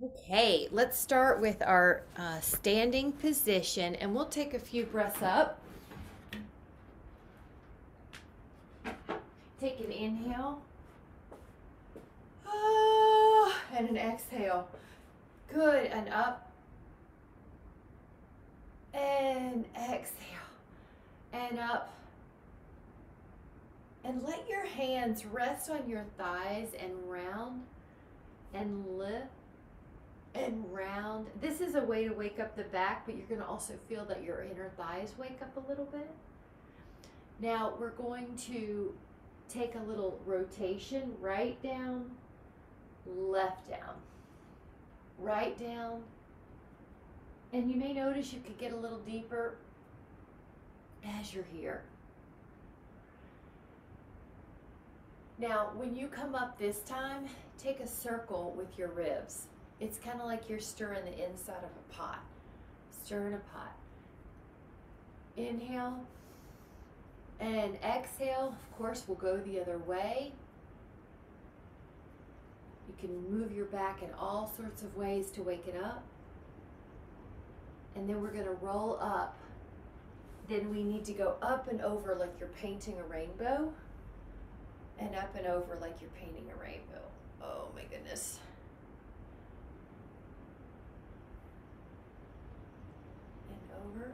Okay, let's start with our uh, standing position and we'll take a few breaths up. Take an inhale. Ah, and an exhale. Good, and up. And exhale. And up. And let your hands rest on your thighs and round and lift and round. This is a way to wake up the back, but you're going to also feel that your inner thighs wake up a little bit. Now we're going to take a little rotation, right down, left down, right down. And you may notice you could get a little deeper as you're here. Now, when you come up this time, take a circle with your ribs. It's kind of like you're stirring the inside of a pot. Stirring a pot. Inhale and exhale. Of course, we'll go the other way. You can move your back in all sorts of ways to wake it up. And then we're going to roll up. Then we need to go up and over like you're painting a rainbow. And up and over like you're painting a rainbow. Oh my goodness. Over.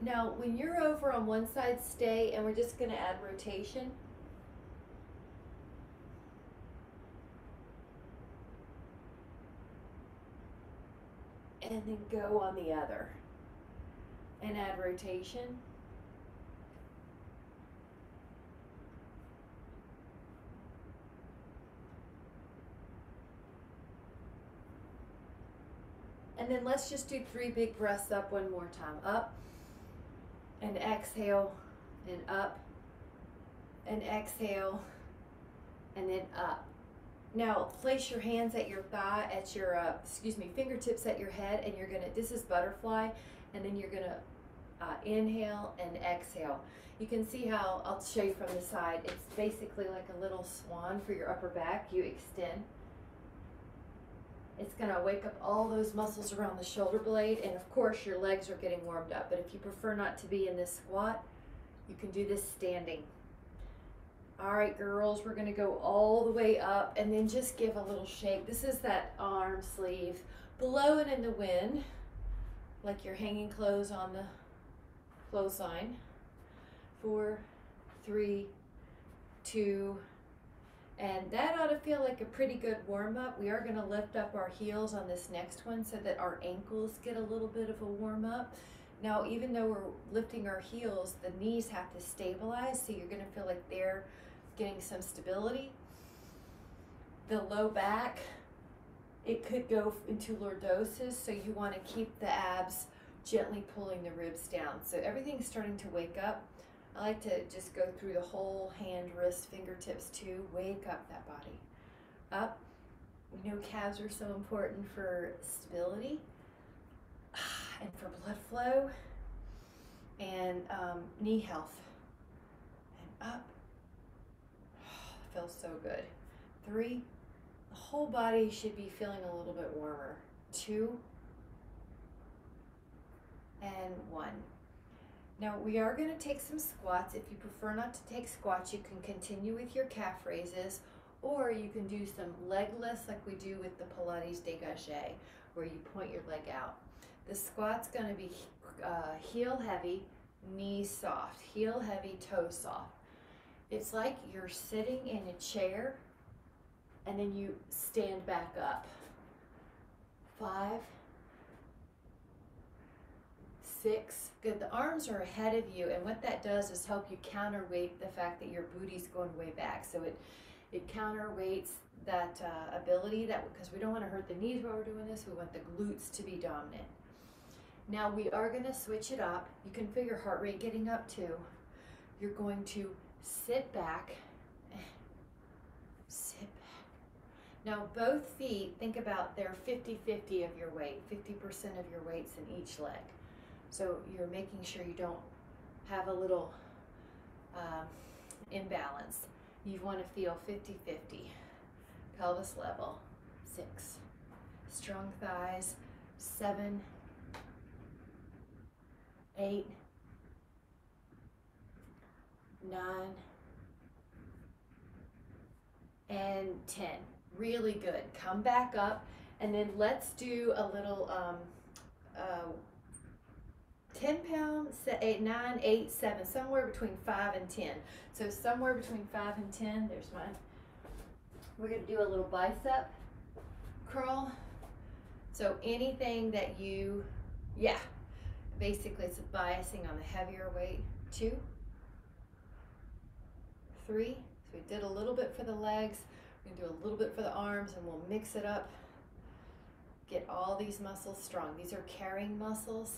Now, when you're over on one side, stay, and we're just going to add rotation. And then go on the other and add rotation. Then let's just do three big breaths up one more time. Up and exhale and up and exhale and then up. Now place your hands at your thigh, at your, uh, excuse me, fingertips at your head and you're gonna, this is butterfly, and then you're gonna uh, inhale and exhale. You can see how, I'll show you from the side, it's basically like a little swan for your upper back. You extend it's going to wake up all those muscles around the shoulder blade. And of course, your legs are getting warmed up. But if you prefer not to be in this squat, you can do this standing. All right, girls, we're going to go all the way up and then just give a little shake. This is that arm sleeve blowing in the wind like you're hanging clothes on the clothesline. Four, three, two, and that ought to feel like a pretty good warm up. We are going to lift up our heels on this next one so that our ankles get a little bit of a warm up. Now, even though we're lifting our heels, the knees have to stabilize, so you're going to feel like they're getting some stability. The low back, it could go into lordosis, so you want to keep the abs gently pulling the ribs down. So everything's starting to wake up. I like to just go through the whole hand, wrist, fingertips too. Wake up that body. Up. We know calves are so important for stability and for blood flow and um, knee health. And up. feels so good. Three. The whole body should be feeling a little bit warmer. Two. And one. Now we are going to take some squats. If you prefer not to take squats, you can continue with your calf raises or you can do some leg lifts like we do with the Pilates dégagé where you point your leg out. The squat's going to be uh, heel heavy, knees soft, heel heavy, toes soft. It's like you're sitting in a chair and then you stand back up. Five, six. Good. The arms are ahead of you, and what that does is help you counterweight the fact that your booty's going way back. So it it counterweights that uh, ability that because we don't want to hurt the knees while we're doing this. We want the glutes to be dominant. Now we are going to switch it up. You can feel your heart rate getting up too. You're going to sit back. Sit back. Now both feet, think about they're 50-50 of your weight. 50% of your weight's in each leg. So you're making sure you don't have a little uh, imbalance. You want to feel 50-50. Pelvis level, six, strong thighs. Seven, eight, nine, and 10. Really good. Come back up and then let's do a little um, uh, 10 pounds, 8, 9, 8, 7, somewhere between 5 and 10. So somewhere between 5 and 10, there's mine. We're to do a little bicep curl. So anything that you, yeah, basically it's biasing on the heavier weight. Two, three. So we did a little bit for the legs. We're gonna do a little bit for the arms and we'll mix it up. Get all these muscles strong. These are carrying muscles.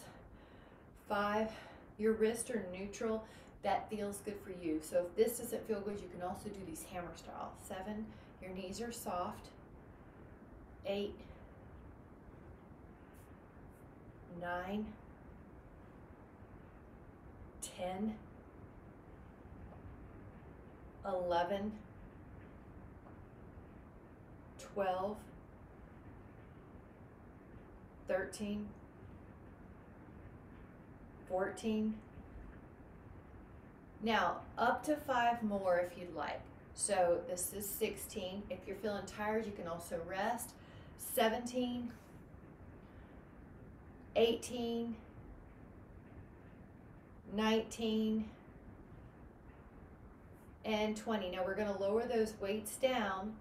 Five, your wrists are neutral. That feels good for you. So if this doesn't feel good, you can also do these hammer style. Seven, your knees are soft. Eight, nine, ten, eleven, twelve, thirteen, fourteen. Now, up to five more if you'd like. So this is 16. If you're feeling tired, you can also rest. 17, 18, 19, and 20. Now we're going to lower those weights down.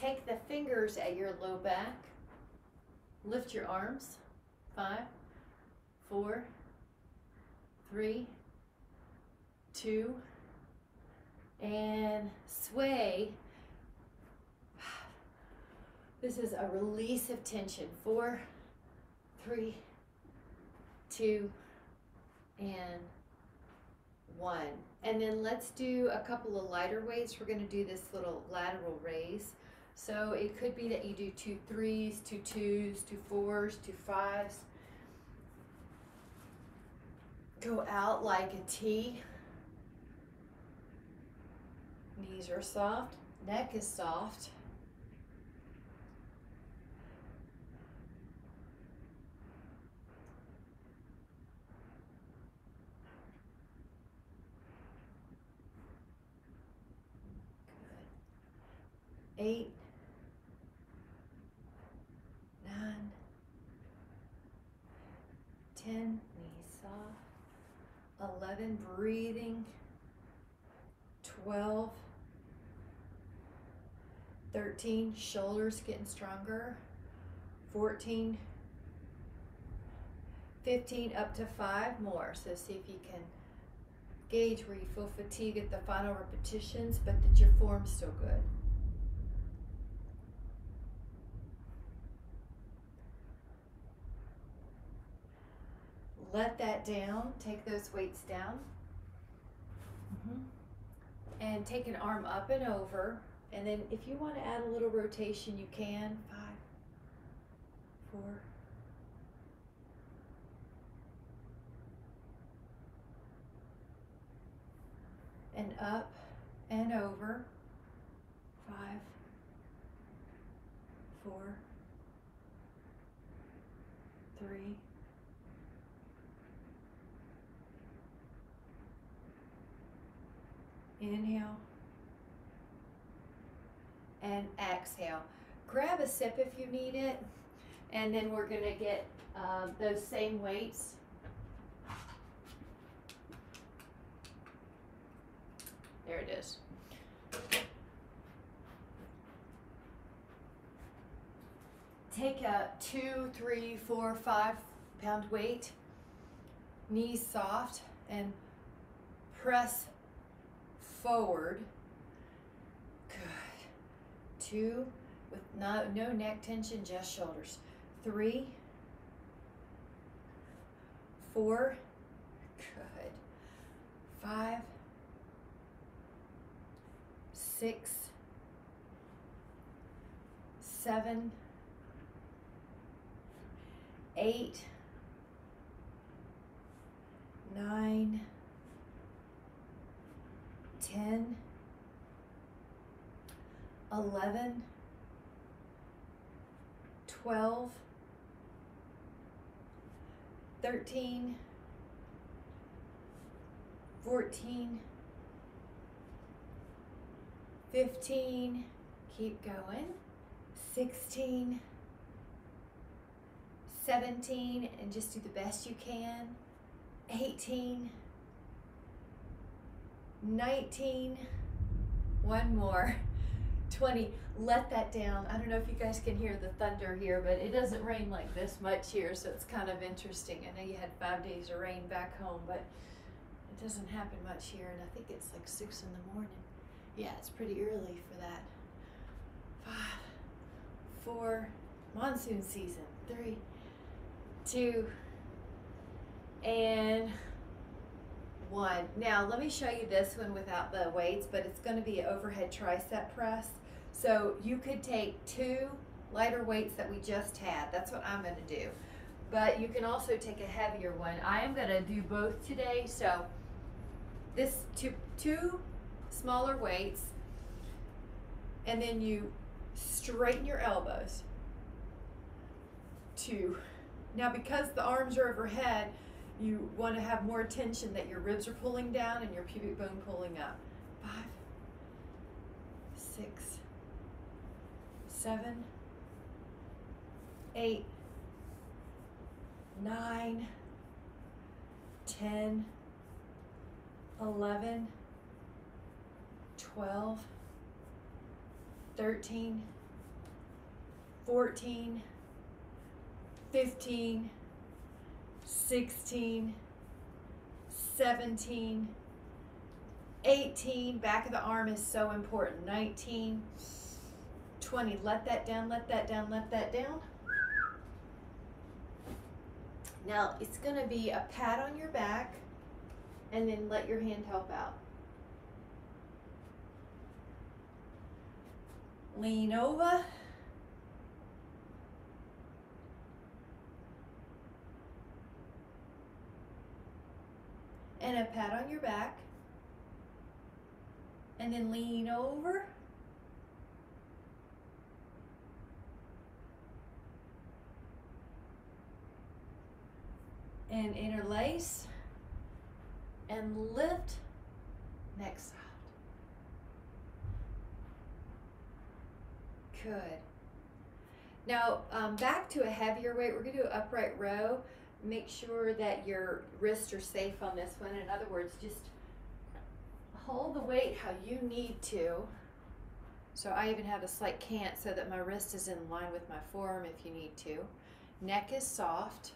Take the fingers at your low back. Lift your arms. Five, four, three, two, and sway. This is a release of tension. Four, three, two, and one. And then let's do a couple of lighter weights. We're gonna do this little lateral raise. So it could be that you do two threes, two twos, two fours, two fives. Go out like a T. Knees are soft, neck is soft. Good. Eight, nine, ten, knees soft. Eleven, breathing. Twelve. 13 shoulders getting stronger. 14 15 up to five more. So see if you can gauge where you feel fatigue at the final repetitions but that your form's still good let that down. Take those weights down. Mm -hmm. and take an arm up and over. And then if you want to add a little rotation, you can. Five, four, and up and over. Five, four, three, inhale and exhale. Grab a sip if you need it, and then we're gonna get uh, those same weights. There it is. Take a two, three, four, five pound weight, knees soft, and press forward. Good. two with no, no neck tension, just shoulders. Three, four, good. Five, six, seven, eight, nine, ten, 11, 12, 13, 14, 15, keep going, 16, 17, and just do the best you can, 18, 19, one more, 20. Let that down. I don't know if you guys can hear the thunder here, but it doesn't rain like this much here, so it's kind of interesting. I know you had five days of rain back home, but it doesn't happen much here, and I think it's like 6 in the morning. Yeah, it's pretty early for that. Five, four, monsoon season. Three, two, and one. Now, let me show you this one without the weights, but it's going to be overhead tricep press. So you could take two lighter weights that we just had. That's what I'm going to do. But you can also take a heavier one. I am going to do both today. So this two, two smaller weights, and then you straighten your elbows. Two. Now because the arms are overhead, you want to have more tension that your ribs are pulling down and your pubic bone pulling up. Five, six, seven, eight, nine, ten, eleven, twelve, thirteen, fourteen, fifteen. 16, 17, 18, back of the arm is so important, 19, 20, let that down, let that down, let that down. Now it's going to be a pat on your back and then let your hand help out. Lean over. And a pat on your back. And then lean over. And interlace. And lift. Next side. Good. Now, um, back to a heavier weight. We're to do an upright row make sure that your wrists are safe on this one. In other words, just hold the weight how you need to. So I even have a slight cant so that my wrist is in line with my forearm if you need to. Neck is soft.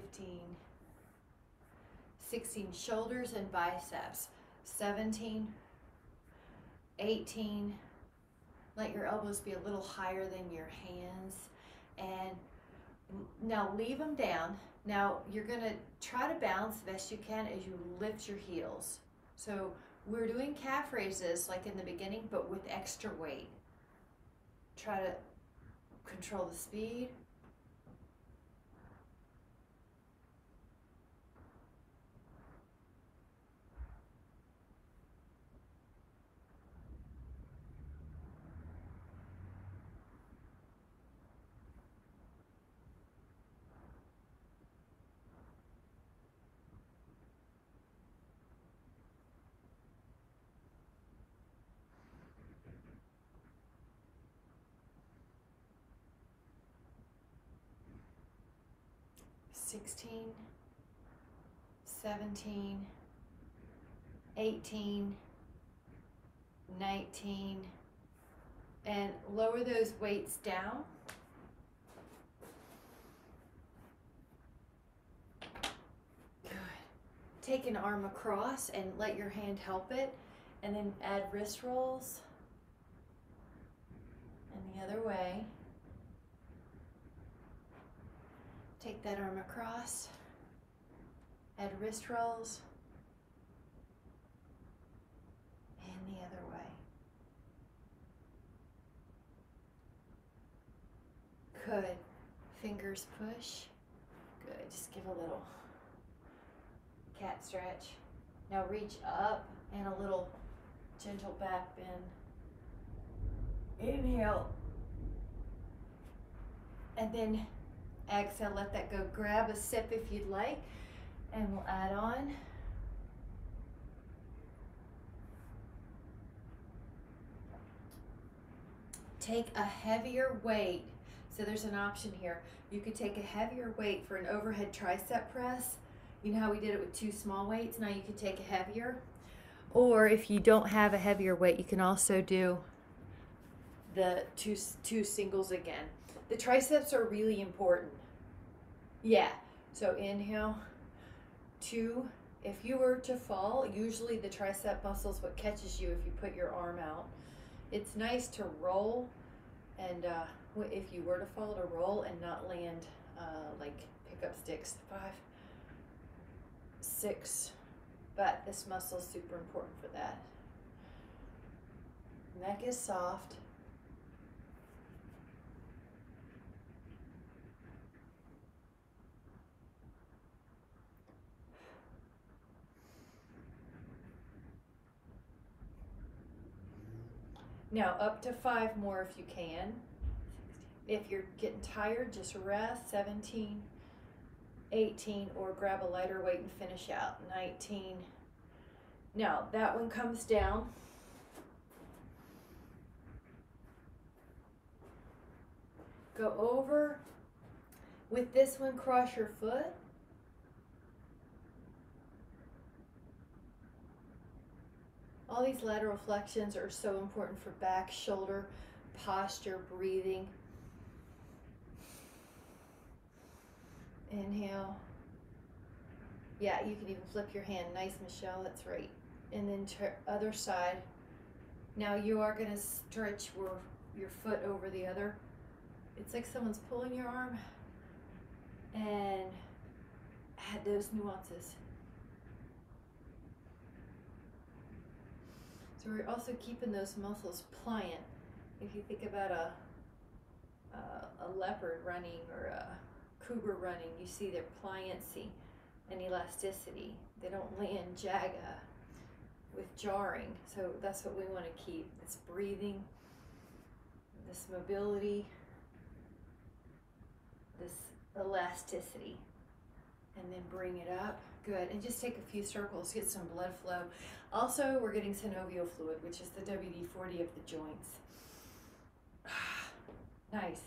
Fifteen. 16 shoulders and biceps 17 18 let your elbows be a little higher than your hands and now leave them down. Now you're going to try to balance the best you can as you lift your heels. So we're doing calf raises like in the beginning but with extra weight. Try to control the speed 16, 17, 18, 19, and lower those weights down. Good. Take an arm across and let your hand help it, and then add wrist rolls. And the other way. Take that arm across. Add wrist rolls. And the other way. Good. Fingers push. Good. Just give a little cat stretch. Now reach up and a little gentle back bend. Inhale. And then exhale, let that go. Grab a sip if you'd like, and we'll add on. Take a heavier weight. So there's an option here. You could take a heavier weight for an overhead tricep press. You know how we did it with two small weights? Now you could take a heavier. Or if you don't have a heavier weight, you can also do the two, two singles again. The triceps are really important. Yeah, so inhale, two. If you were to fall, usually the tricep muscle is what catches you if you put your arm out. It's nice to roll and uh, if you were to fall to roll and not land uh, like pickup sticks. Five, six, but this muscle is super important for that. Neck is soft. Now up to five more if you can. If you're getting tired, just rest. 17, 18, or grab a lighter weight and finish out. 19. Now that one comes down. Go over. With this one, cross your foot. All these lateral flexions are so important for back, shoulder, posture, breathing. Inhale. Yeah, you can even flip your hand. Nice, Michelle. That's right. And then other side. Now you are going to stretch your foot over the other. It's like someone's pulling your arm. And add those nuances. So we're also keeping those muscles pliant. If you think about a, a, a leopard running or a cougar running, you see their pliancy and elasticity. They don't land jaga with jarring. So that's what we want to keep. This breathing, this mobility, this elasticity. And then bring it up. Good. And just take a few circles, get some blood flow. Also, we're getting synovial fluid, which is the WD-40 of the joints. nice.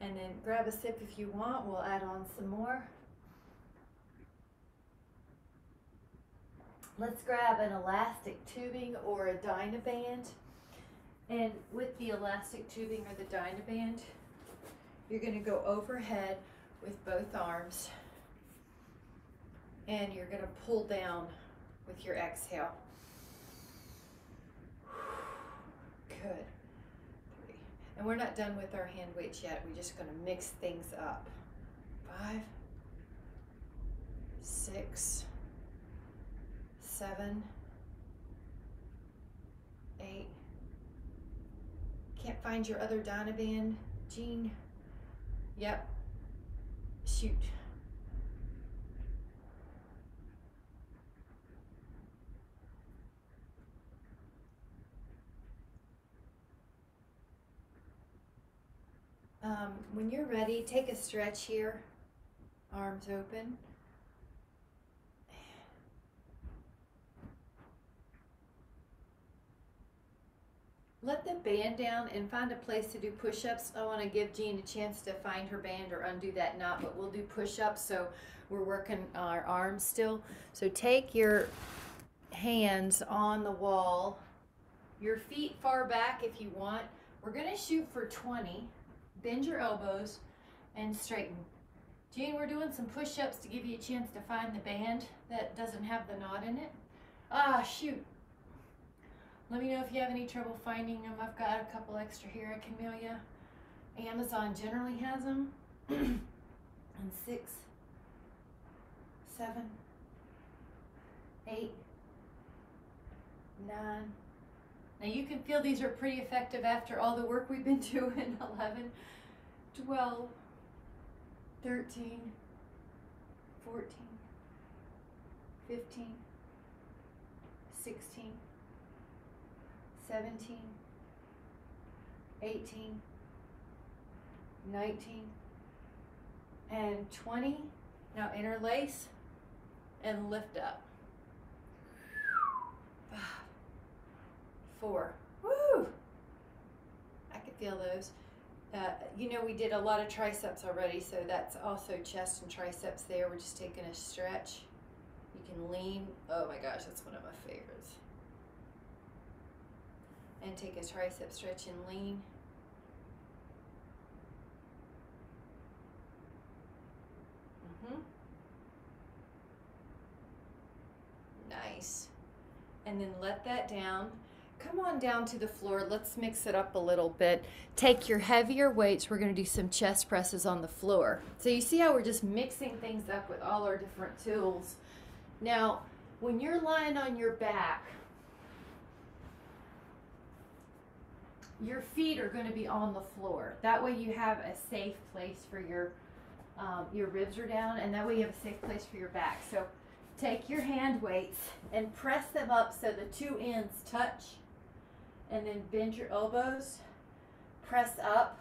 And then grab a sip if you want. We'll add on some more. Let's grab an elastic tubing or a Dynaband. And with the elastic tubing or the Dynaband, you're going to go overhead with both arms. And you're to pull down with your exhale. Good. Three. And we're not done with our hand weights yet. We're just to mix things up. Five, six, seven, eight. Can't find your other Dynaband, Jean? Yep. Shoot. Um, when you're ready, take a stretch here, arms open. Let the band down and find a place to do push-ups. I want to give Jean a chance to find her band or undo that knot, but we'll do push-ups so we're working our arms still. So take your hands on the wall, your feet far back if you want. We're going to shoot for 20 bend your elbows and straighten. Jean, we're doing some push-ups to give you a chance to find the band that doesn't have the knot in it. Ah, shoot. Let me know if you have any trouble finding them. I've got a couple extra here at Camellia. Amazon generally has them. and six, seven, eight, nine. Now you can feel these are pretty effective after all the work we've been doing. 11, 12, 13, 14, 15, 16, 17, 18, 19, and 20. Now interlace and lift up. Five, four. Woo! I could feel those. Uh, you know, we did a lot of triceps already, so that's also chest and triceps there. We're just taking a stretch. You can lean. Oh my gosh, that's one of my favorites. And take a tricep stretch and lean. Mm-hmm. Nice. And then let that down. Come on down to the floor. Let's mix it up a little bit. Take your heavier weights. We're going to do some chest presses on the floor. So you see how we're just mixing things up with all our different tools. Now, when you're lying on your back, your feet are going to be on the floor. That way you have a safe place for your um, your ribs are down, and that way you have a safe place for your back. So take your hand weights and press them up so the two ends touch, and then bend your elbows. Press up,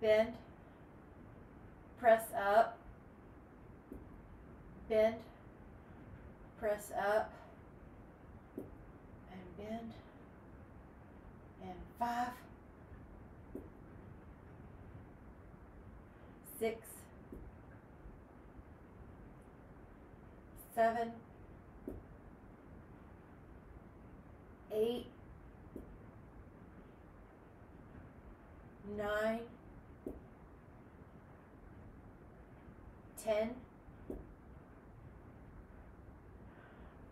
bend, press up, bend, press up, and bend, and five, six, seven, eight, nine, ten,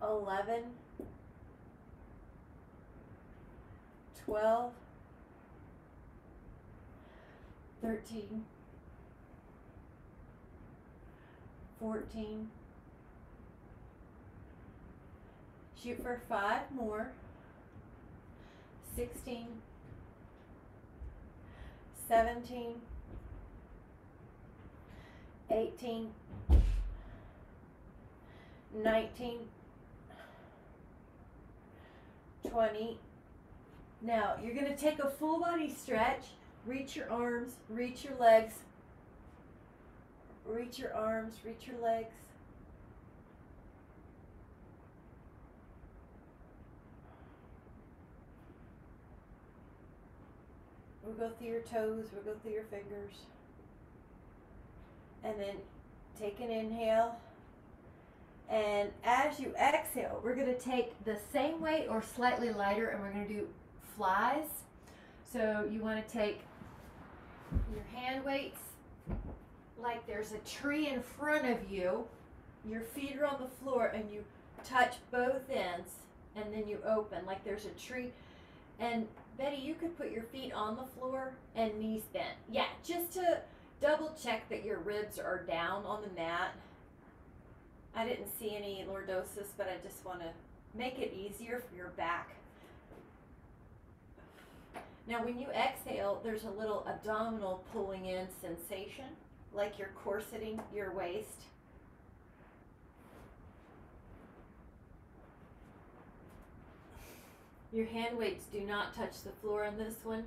eleven, twelve, thirteen, fourteen. Shoot for five more. Sixteen. 17, 18, 19, 20. Now you're going to take a full body stretch. Reach your arms, reach your legs, reach your arms, reach your legs. We'll go through your toes, we'll go through your fingers. And then take an inhale. And as you exhale, we're going to take the same weight or slightly lighter and we're going to do flies. So you want to take your hand weights like there's a tree in front of you. Your feet are on the floor and you touch both ends and then you open like there's a tree. And Betty, you could put your feet on the floor and knees bent. Yeah, just to double check that your ribs are down on the mat. I didn't see any lordosis, but I just want to make it easier for your back. Now, when you exhale, there's a little abdominal pulling in sensation, like you're corseting your waist. Your hand weights do not touch the floor in this one.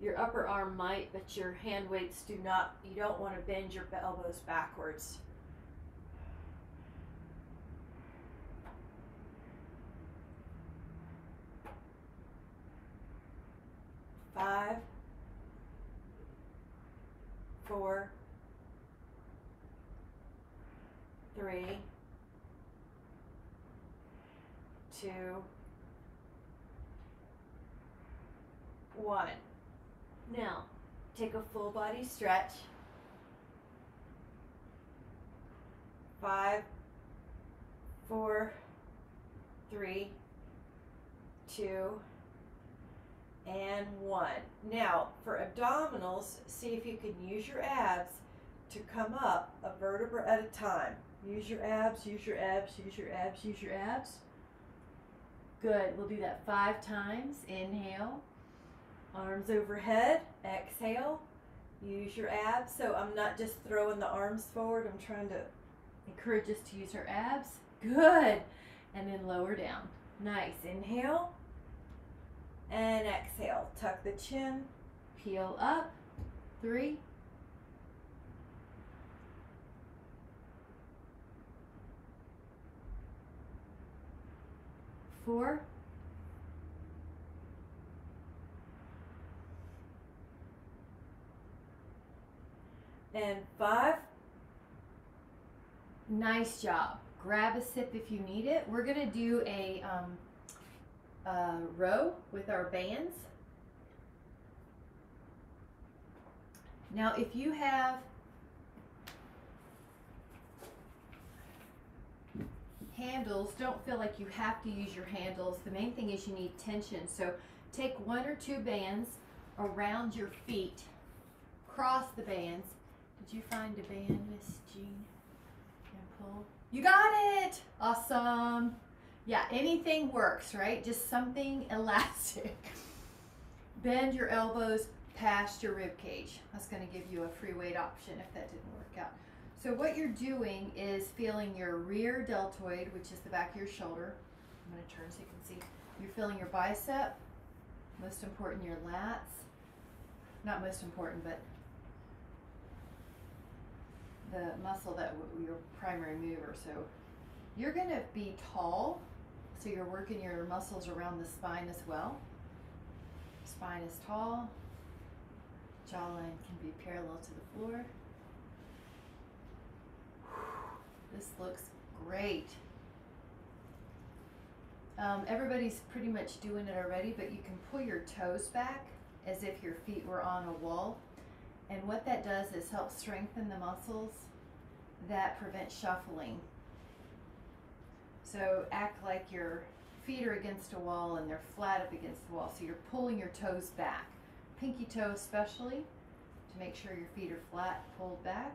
Your upper arm might, but your hand weights do not, you don't want to bend your elbows backwards. Five, four, three, two, one. Now, take a full body stretch. Five, four, three, two, and one. Now, for abdominals, see if you can use your abs to come up a vertebra at a time. Use your abs, use your abs, use your abs, use your abs. Good. We'll do that five times. Inhale. Arms overhead. Exhale. Use your abs. So I'm not just throwing the arms forward. I'm trying to encourage us to use our abs. Good. And then lower down. Nice. Inhale. And exhale. Tuck the chin. Peel up. Three. Four. And five. Nice job. Grab a sip if you need it. We're gonna do a um, uh, row with our bands. Now, if you have handles, don't feel like you have to use your handles. The main thing is you need tension. So take one or two bands around your feet, cross the bands. Did you find a band, Miss Jean? Pull. You got it! Awesome. Yeah, anything works, right? Just something elastic. Bend your elbows past your rib cage. That's going to give you a free weight option if that didn't work out. So what you're doing is feeling your rear deltoid, which is the back of your shoulder. I'm going to turn so you can see. You're feeling your bicep. Most important, your lats. Not most important, but the muscle that your primary mover. So you're going to be tall. So you're working your muscles around the spine as well. Spine is tall. Jawline can be parallel to the floor. This looks great. Um, everybody's pretty much doing it already, but you can pull your toes back as if your feet were on a wall. And what that does is help strengthen the muscles that prevent shuffling. So act like your feet are against a wall and they're flat up against the wall. So you're pulling your toes back. Pinky toe especially to make sure your feet are flat, pulled back.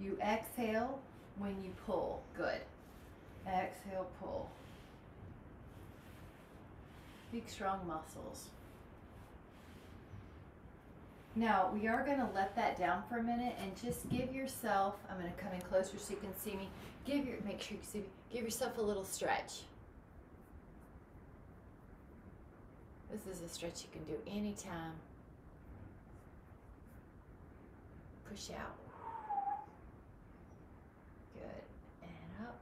You exhale when you pull. Good. Exhale, pull. Big, strong muscles. Now, we are going to let that down for a minute and just give yourself, I'm going to come in closer so you can see me. Give your, make sure you see me. Give yourself a little stretch. This is a stretch you can do anytime. Push out. Good. And up.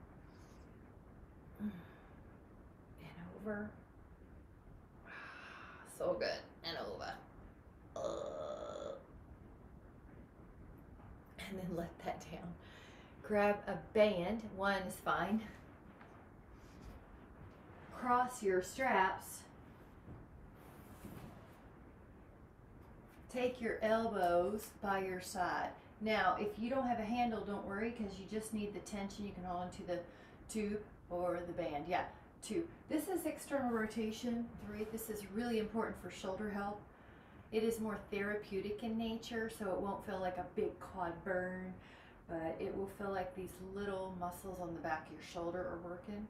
And over. So good. And over. Uh. And then let that down. Grab a band. One is fine. Cross your straps. Take your elbows by your side. Now, if you don't have a handle, don't worry because you just need the tension. You can hold onto the tube or the band. Yeah, two. This is external rotation. Three. This is really important for shoulder health. It is more therapeutic in nature, so it won't feel like a big quad burn, but it will feel like these little muscles on the back of your shoulder are working.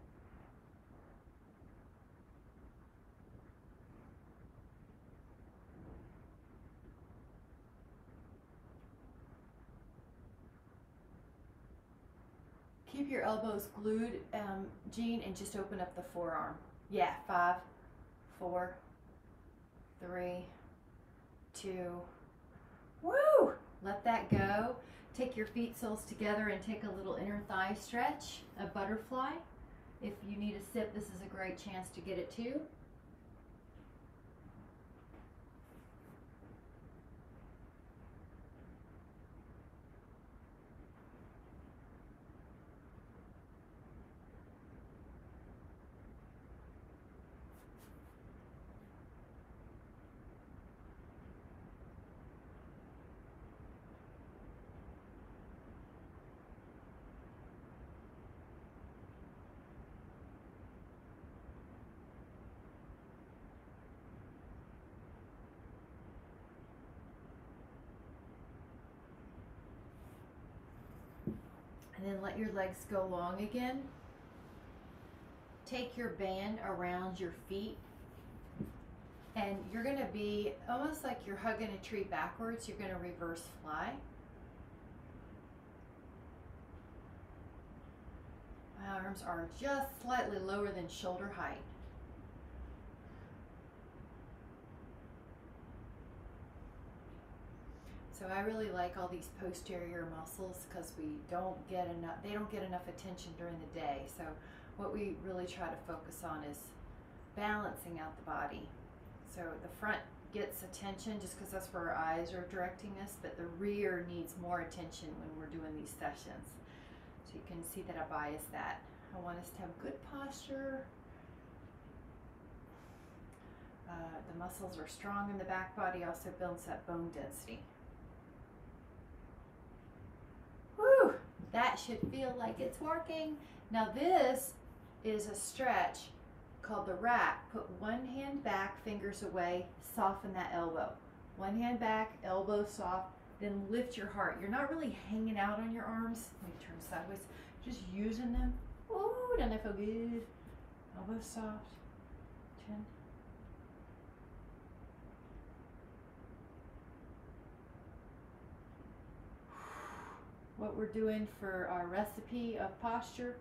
Keep your elbows glued, um, Jean, and just open up the forearm. Yeah, five, four, three, two, woo! Let that go. Take your feet soles together and take a little inner thigh stretch, a butterfly. If you need a sip, this is a great chance to get it too. Your legs go long again. Take your band around your feet. And you're going to be almost like you're hugging a tree backwards. You're going to reverse fly. My arms are just slightly lower than shoulder height. So I really like all these posterior muscles because we don't get enough, they don't get enough attention during the day. So what we really try to focus on is balancing out the body. So the front gets attention just because that's where our eyes are directing us, but the rear needs more attention when we're doing these sessions. So you can see that I bias that. I want us to have good posture. Uh, the muscles are strong in the back body, also builds that bone density. That should feel like it's working. Now this is a stretch called the rack. Put one hand back, fingers away, soften that elbow. One hand back, elbow soft, then lift your heart. You're not really hanging out on your arms. Let me turn sideways. Just using them. Oh, doesn't that feel good? Elbow soft. Chin. What we're doing for our recipe of posture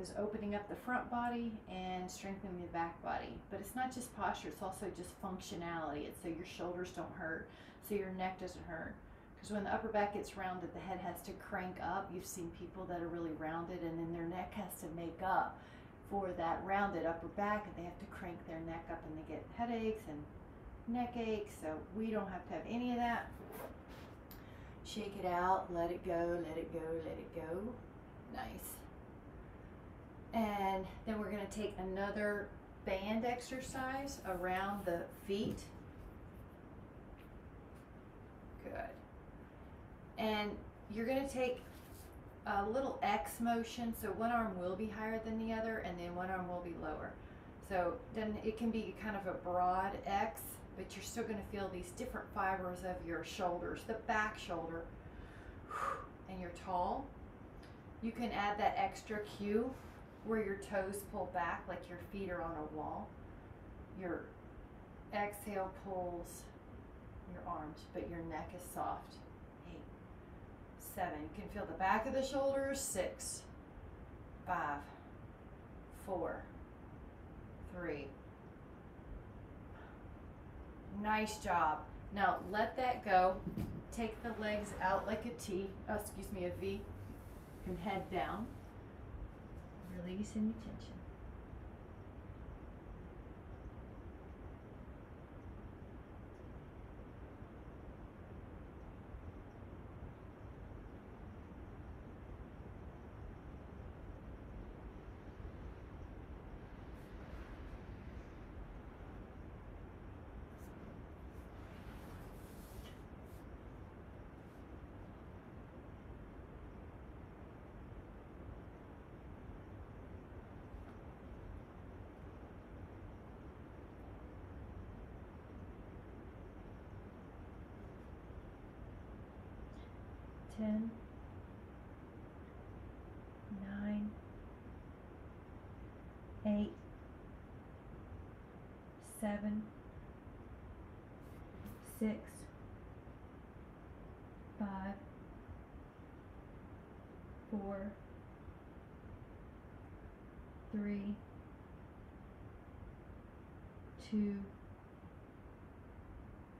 is opening up the front body and strengthening the back body. But it's not just posture, it's also just functionality. It's so your shoulders don't hurt, so your neck doesn't hurt. Because when the upper back gets rounded, the head has to crank up. You've seen people that are really rounded, and then their neck has to make up for that rounded upper back, and they have to crank their neck up, and they get headaches and neck aches. So we don't have to have any of that. Shake it out, let it go, let it go, let it go. Nice. And then we're going to take another band exercise around the feet. Good. And you're going to take a little X motion. So one arm will be higher than the other, and then one arm will be lower. So then it can be kind of a broad X, but you're still going to feel these different fibers of your shoulders, the back shoulder, and you're tall. You can add that extra cue where your toes pull back like your feet are on a wall. Your exhale pulls your arms, but your neck is soft. Eight, seven. You can feel the back of the shoulders. Six, five, four, three. Nice job. Now let that go. Take the legs out like a T, oh, excuse me, a V, and head down. Release any tension. Ten, nine, eight, seven, six, five, four, three, two.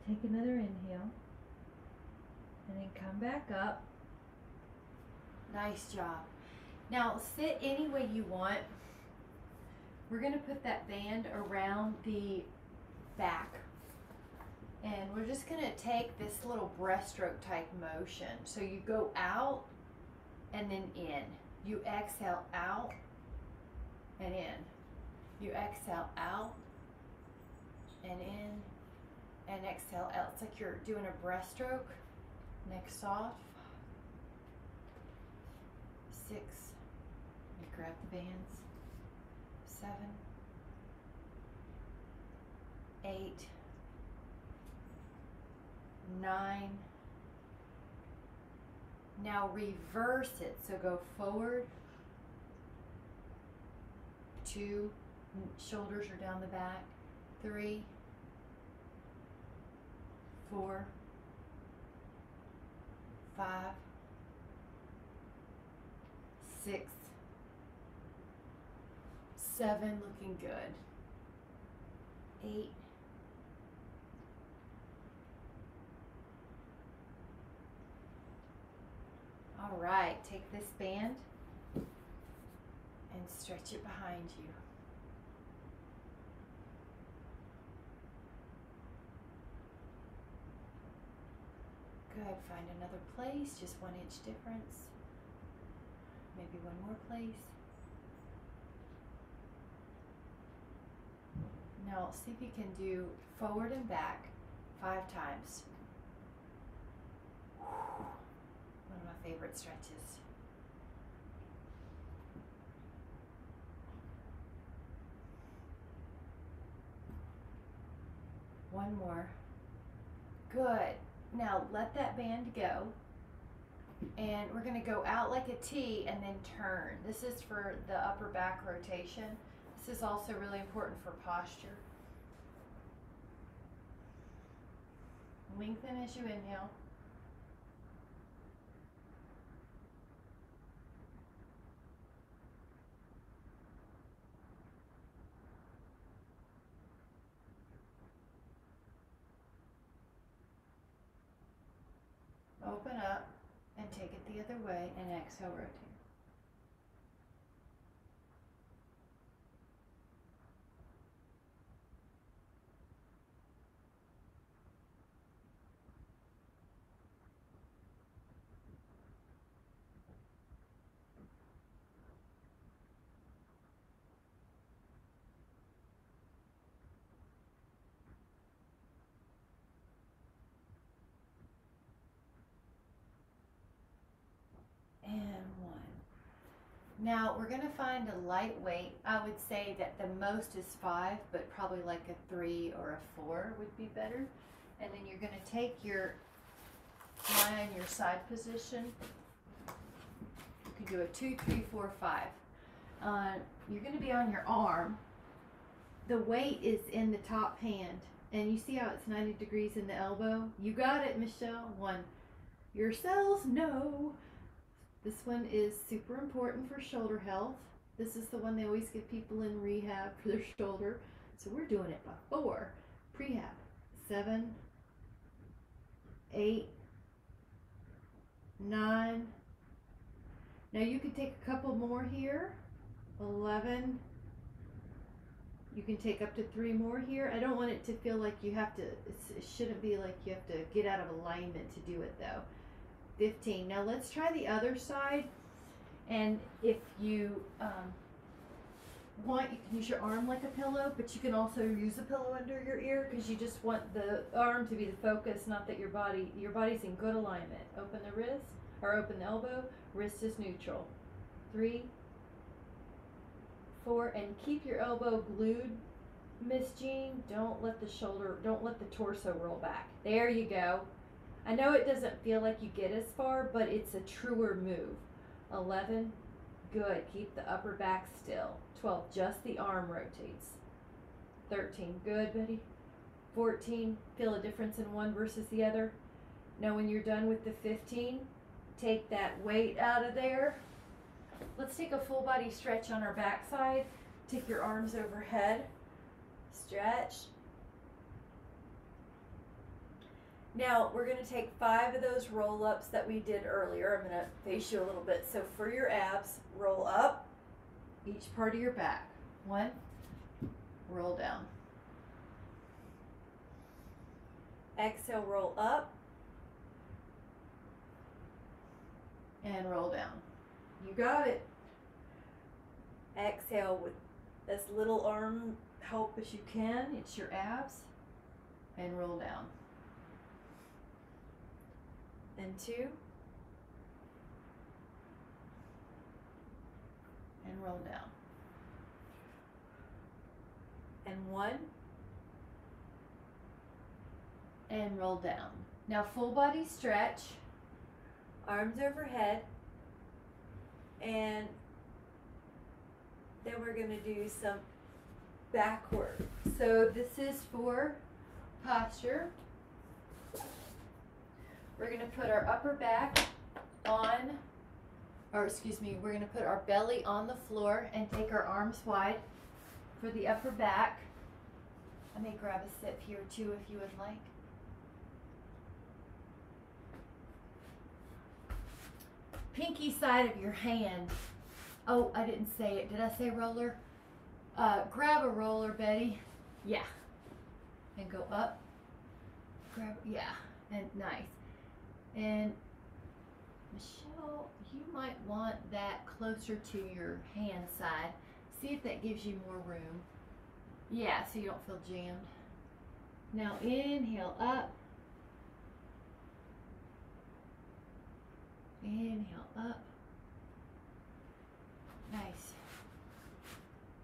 Take another inhale and then come back up. Nice job. Now sit any way you want. We're to put that band around the back. And we're just to take this little breaststroke type motion. So you go out and then in. You exhale out and in. You exhale out and in and exhale out. It's like you're doing a breaststroke. Neck soft. Six. You grab the bands. Seven. Eight. Nine. Now reverse it. So go forward, two, shoulders are down the back, three, four, five, six, seven, looking good, eight, All right, take this band and stretch it behind you. Good, find another place, just one inch difference. Maybe one more place. Now see if you can do forward and back five times. One of my favorite stretches. One more. Good. Now let that band go. And we're going to go out like a T and then turn. This is for the upper back rotation. This is also really important for posture. Lengthen as you inhale. Open up take it the other way and exhale, rotate. and one. Now we're gonna find a lightweight. I would say that the most is five, but probably like a three or a four would be better. And then you're gonna take your lie on your side position. You can do a two, three, four, five. Uh, you're gonna be on your arm. The weight is in the top hand. And you see how it's 90 degrees in the elbow? You got it, Michelle. One. Your cells know. This one is super important for shoulder health. This is the one they always give people in rehab for their shoulder. So we're doing it by four. Prehab. Seven, eight, nine. Now you can take a couple more here. 11. You can take up to three more here. I don't want it to feel like you have to, it shouldn't be like you have to get out of alignment to do it though. 15. Now let's try the other side. And if you um, want, you can use your arm like a pillow, but you can also use a pillow under your ear because you just want the arm to be the focus, not that your body, your body's in good alignment. Open the wrist or open the elbow, wrist is neutral. Three, four, and keep your elbow glued, Miss Jean. Don't let the shoulder, don't let the torso roll back. There you go. I know it doesn't feel like you get as far, but it's a truer move. 11, good. Keep the upper back still. 12, just the arm rotates. 13, good, buddy. 14, feel a difference in one versus the other. Now, when you're done with the 15, take that weight out of there. Let's take a full body stretch on our backside. Take your arms overhead. Stretch. Now we're going to take five of those roll ups that we did earlier. I'm going to face you a little bit. So for your abs, roll up each part of your back. One, roll down. Exhale, roll up and roll down. You got it. Exhale with as little arm help as you can. It's your abs and roll down then two, and roll down. And one, and roll down. Now full body stretch. arms overhead, and then we're gonna do some backward. So this is for posture. We're gonna put our upper back on, or excuse me, we're gonna put our belly on the floor and take our arms wide for the upper back. I may grab a sip here too if you would like. Pinky side of your hand. Oh, I didn't say it. Did I say roller? Uh, grab a roller, Betty. Yeah. And go up. Grab, yeah. And nice. And Michelle, you might want that closer to your hand side. See if that gives you more room. Yeah, so you don't feel jammed. Now inhale up. Inhale up. Nice.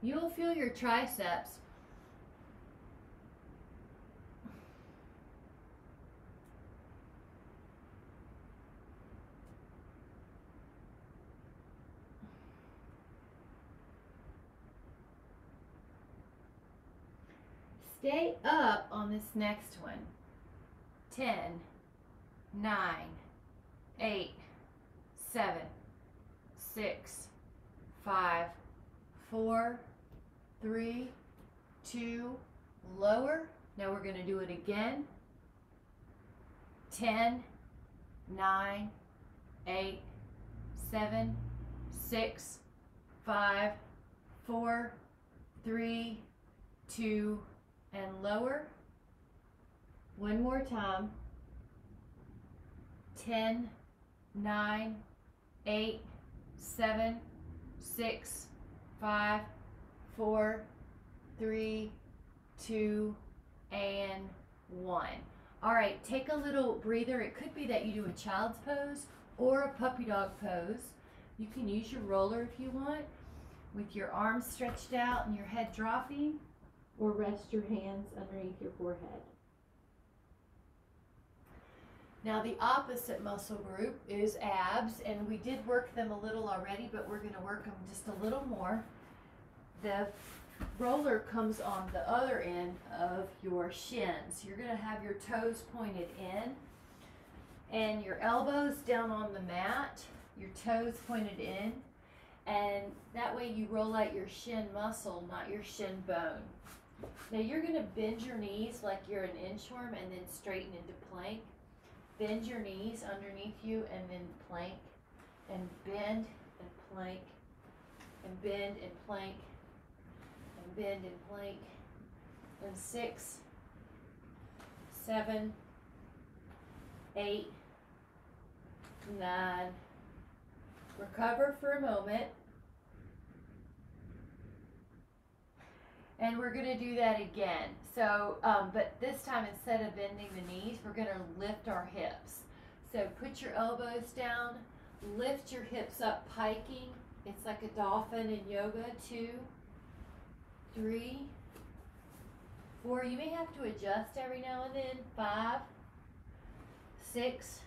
You'll feel your triceps. Stay up on this next one. 10, 9, 8, 7, 6, 5, 4, 3, 2, lower. Now we're going to do it again. 10, 9, 8, 7, 6, 5, 4, 3, 2, and lower. One more time. 10, 9, 8, 7, 6, 5, 4, 3, 2, and 1. All right, take a little breather. It could be that you do a child's pose or a puppy dog pose. You can use your roller if you want with your arms stretched out and your head dropping or rest your hands underneath your forehead. Now the opposite muscle group is abs, and we did work them a little already, but we're going to work them just a little more. The roller comes on the other end of your shins. You're going to have your toes pointed in and your elbows down on the mat, your toes pointed in, and that way you roll out your shin muscle, not your shin bone. Now you're going to bend your knees like you're an inchworm and then straighten into plank. Bend your knees underneath you and then plank. And bend and plank. And bend and plank. And bend and plank. And six, seven, eight, nine. Recover for a moment. And we're gonna do that again. So, um, but this time instead of bending the knees, we're gonna lift our hips. So put your elbows down, lift your hips up, piking. It's like a dolphin in yoga. Two, three, four. You may have to adjust every now and then. Five, six,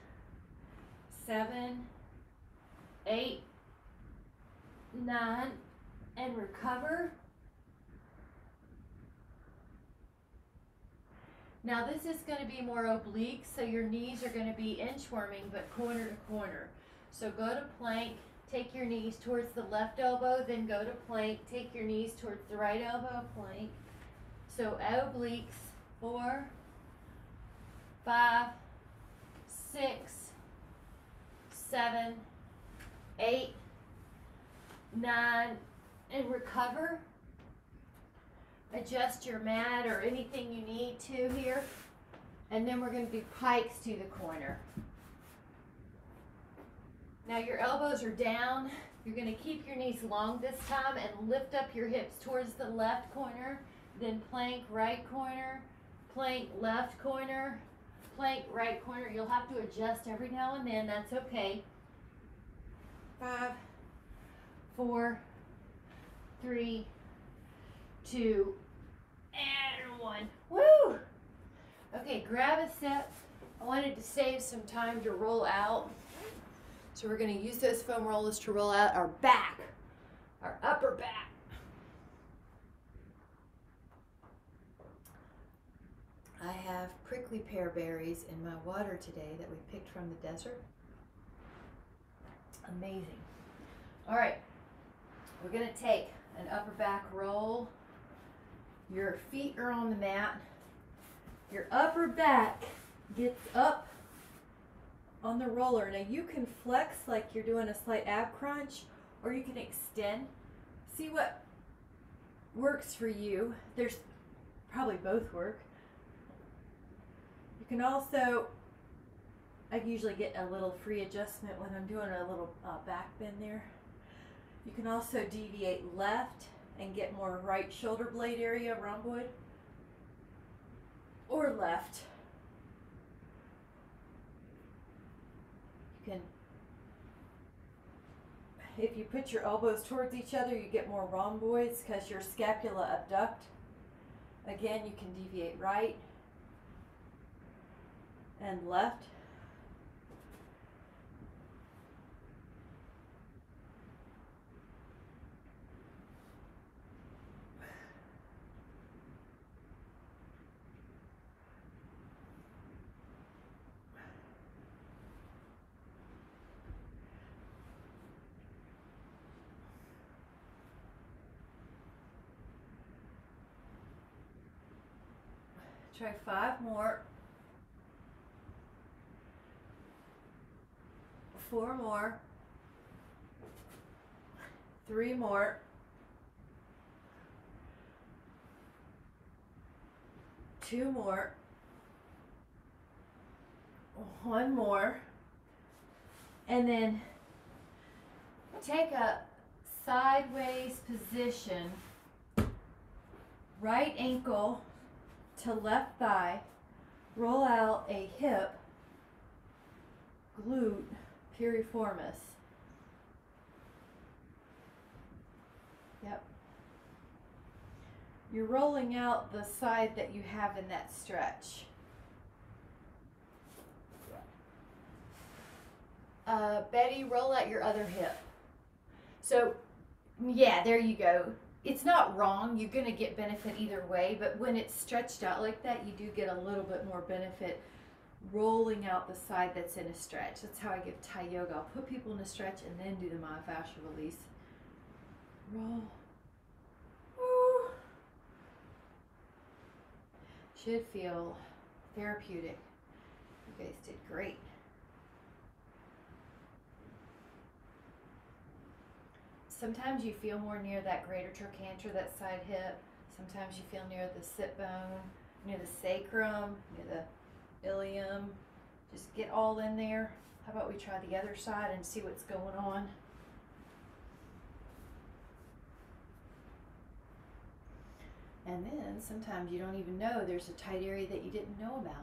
seven, eight, nine, and recover. Now this is going to be more oblique, so your knees are going to be inchworming, but corner to corner. So go to plank, take your knees towards the left elbow, then go to plank, take your knees towards the right elbow, plank. So obliques, four, five, six, seven, eight, nine, and recover adjust your mat or anything you need to here. And then we're going to do pikes to the corner. Now your elbows are down. You're going to keep your knees long this time and lift up your hips towards the left corner. Then plank right corner, plank left corner, plank right corner. You'll have to adjust every now and then. That's okay. Five, four, three, two, and one. Woo! Okay, grab a sip. I wanted to save some time to roll out. So we're to use those foam rollers to roll out our back, our upper back. I have prickly pear berries in my water today that we picked from the desert. Amazing. All right, we're gonna take an upper back roll. Your feet are on the mat. Your upper back gets up on the roller. Now you can flex like you're doing a slight ab crunch or you can extend. See what works for you. There's probably both work. You can also, I usually get a little free adjustment when I'm doing a little uh, back bend there. You can also deviate left and get more right shoulder blade area, rhomboid, or left. You can, if you put your elbows towards each other, you get more rhomboids because your scapula abduct. Again, you can deviate right and left. Try five more. Four more. Three more. Two more. One more. And then take a sideways position. Right ankle to left thigh. Roll out a hip, glute, piriformis. Yep. You're rolling out the side that you have in that stretch. Uh, Betty, roll out your other hip. So, yeah, there you go. It's not wrong. You're going to get benefit either way, but when it's stretched out like that, you do get a little bit more benefit rolling out the side that's in a stretch. That's how I give Thai yoga. I'll put people in a stretch and then do the myofascial release. Roll. Woo. Should feel therapeutic. You guys did great. Sometimes you feel more near that greater trochanter, that side hip. Sometimes you feel near the sit bone, near the sacrum, near the ilium. Just get all in there. How about we try the other side and see what's going on? And then sometimes you don't even know there's a tight area that you didn't know about.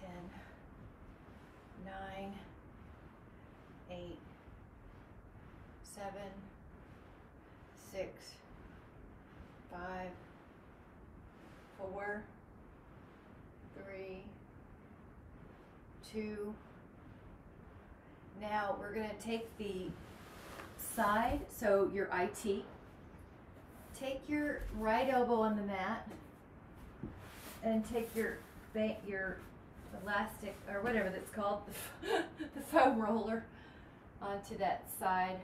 Ten, nine, eight, seven, six, five, four, three, two. Now we're going to take the side, so your IT. Take your right elbow on the mat and take your your elastic or whatever that's called the foam roller onto that side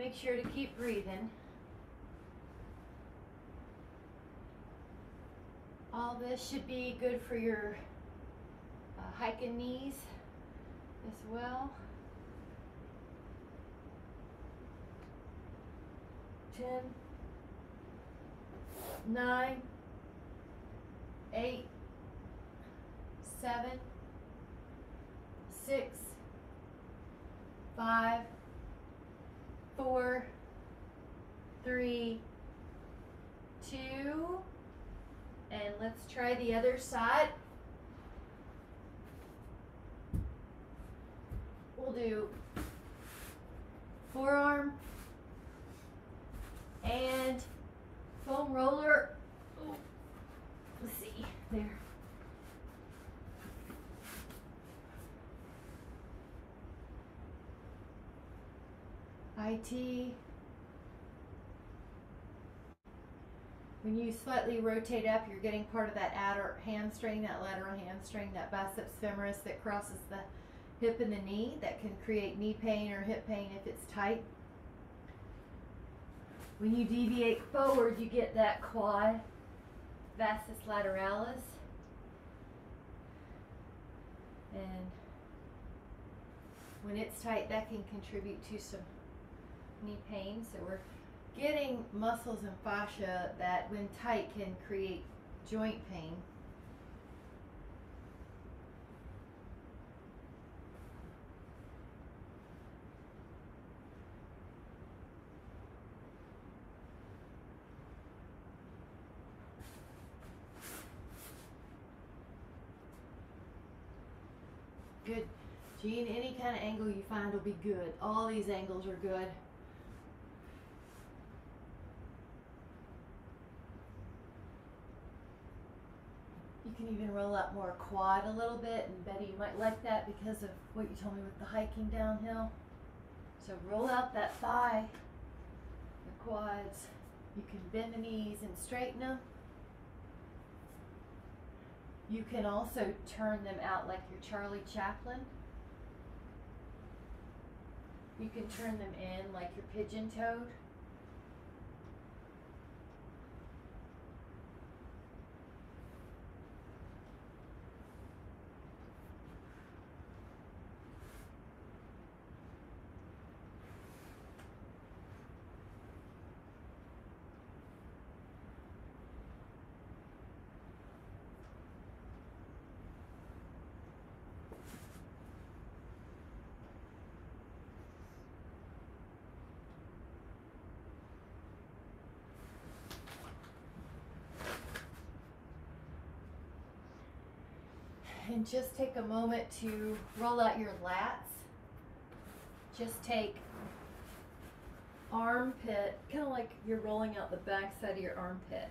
Make sure to keep breathing. All this should be good for your uh, hiking knees as well. ten, nine, eight, seven, six, five, four, three, two, and let's try the other side. We'll do forearm and foam roller. Let's see, there. IT. When you slightly rotate up, you're getting part of that outer hamstring, that lateral hamstring, that biceps femoris that crosses the hip and the knee that can create knee pain or hip pain if it's tight. When you deviate forward, you get that quad vastus lateralis. And when it's tight, that can contribute to some knee pain. So we're getting muscles and fascia that when tight can create joint pain. Good. Gene, any kind of angle you find will be good. All these angles are good. Can even roll out more quad a little bit, and Betty, you might like that because of what you told me with the hiking downhill. So roll out that thigh, the quads. You can bend the knees and straighten them. You can also turn them out like your Charlie Chaplin. You can turn them in like your pigeon toed. And just take a moment to roll out your lats. Just take armpit, kind of like you're rolling out the back side of your armpit.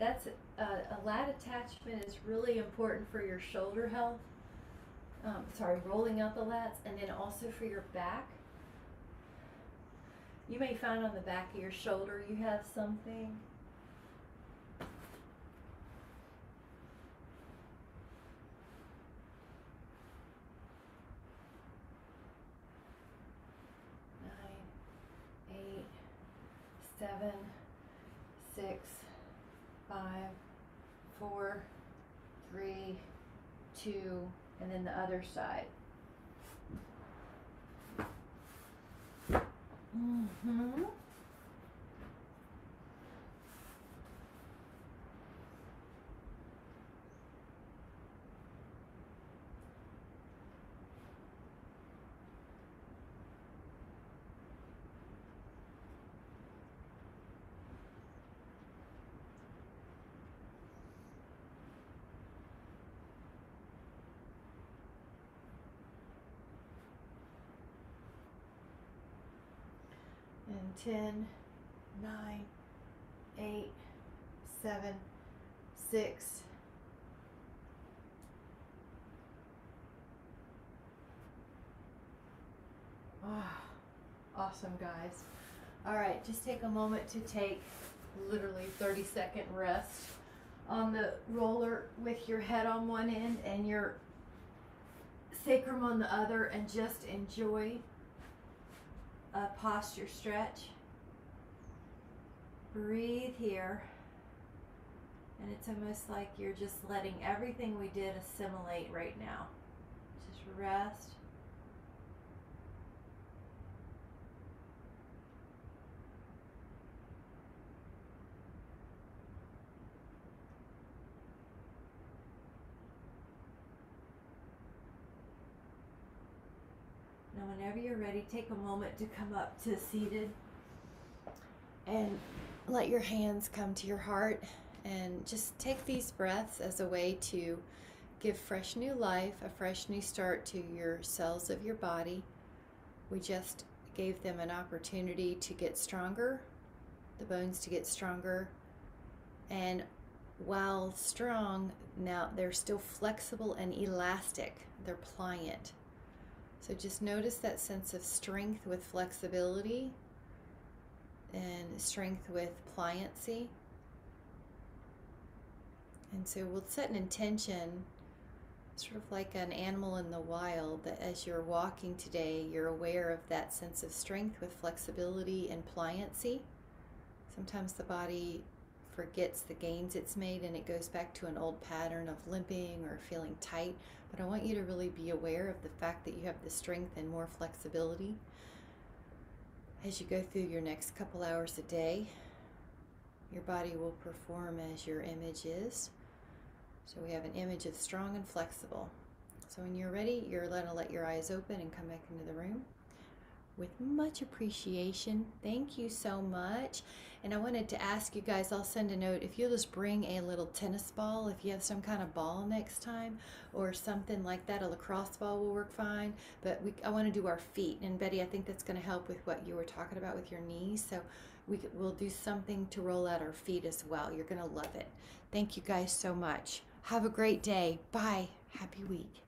That's uh, a lat attachment is really important for your shoulder health. Um, sorry, rolling out the lats, and then also for your back. You may find on the back of your shoulder you have something. Nine, eight, seven, six, five, four, three, two, and then the other side. Mm-hmm. And ten, nine, eight, seven, six, Ah, awesome, guys. All right, just take a moment to take literally 30 second rest on the roller with your head on one end and your sacrum on the other and just enjoy a posture stretch. Breathe here. And it's almost like you're just letting everything we did assimilate right now. Just rest. Now, whenever you're ready, take a moment to come up to seated. And let your hands come to your heart and just take these breaths as a way to give fresh new life, a fresh new start to your cells of your body. We just gave them an opportunity to get stronger, the bones to get stronger. And while strong, now they're still flexible and elastic, they're pliant. So just notice that sense of strength with flexibility and strength with pliancy. And so we'll set an intention, sort of like an animal in the wild, that as you're walking today, you're aware of that sense of strength with flexibility and pliancy. Sometimes the body forgets the gains it's made and it goes back to an old pattern of limping or feeling tight. But I want you to really be aware of the fact that you have the strength and more flexibility as you go through your next couple hours a day, your body will perform as your image is. So we have an image of strong and flexible. So when you're ready, you're going to let your eyes open and come back into the room with much appreciation. Thank you so much. And I wanted to ask you guys, I'll send a note if you'll just bring a little tennis ball, if you have some kind of ball next time or something like that, a lacrosse ball will work fine. But we, I want to do our feet. And Betty, I think that's going to help with what you were talking about with your knees. So we, we'll do something to roll out our feet as well. You're going to love it. Thank you guys so much. Have a great day. Bye. Happy week.